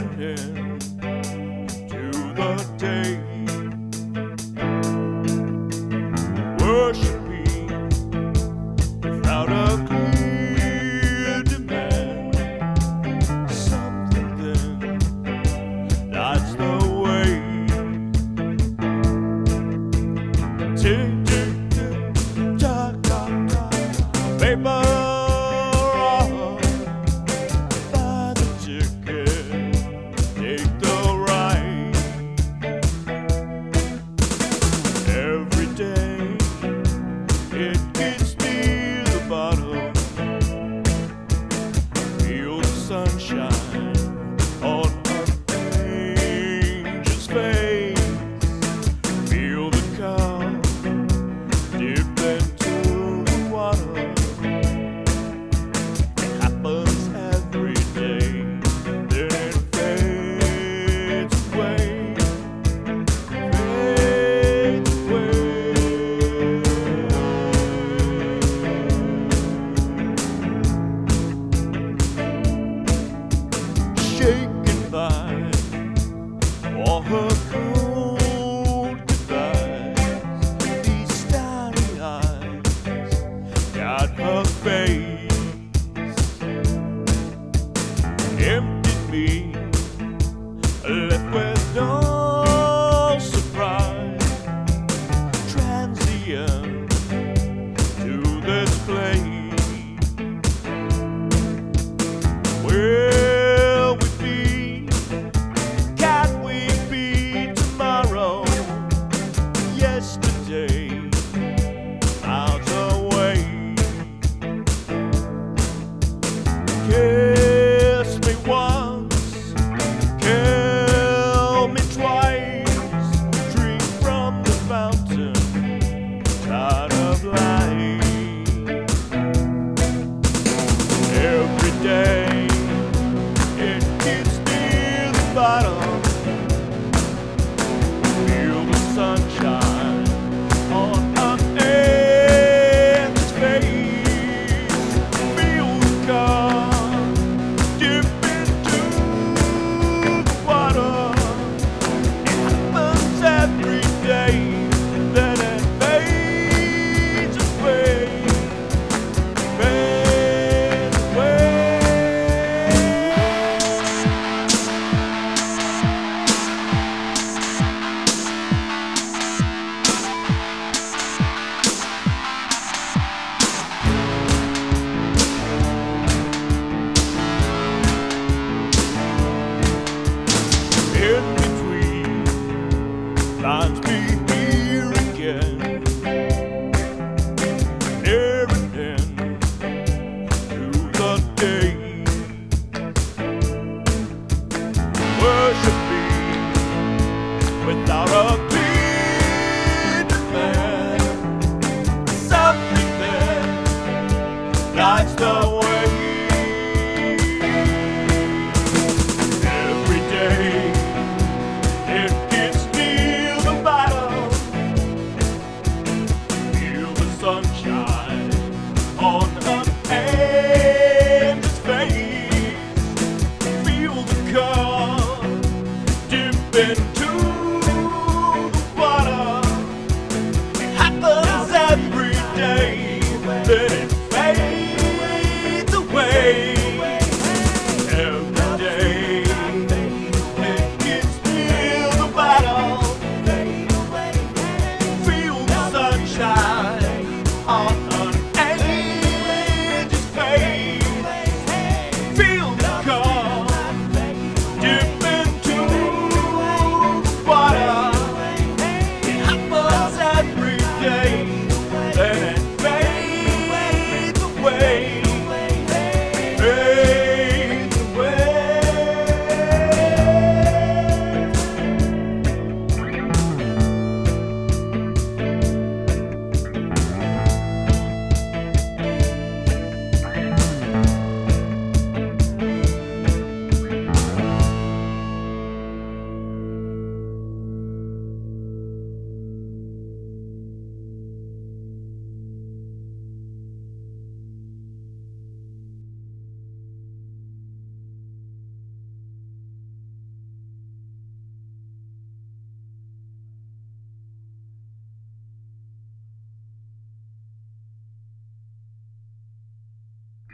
near to the day. Worshiping without a Baby. bottom. without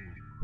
Mm.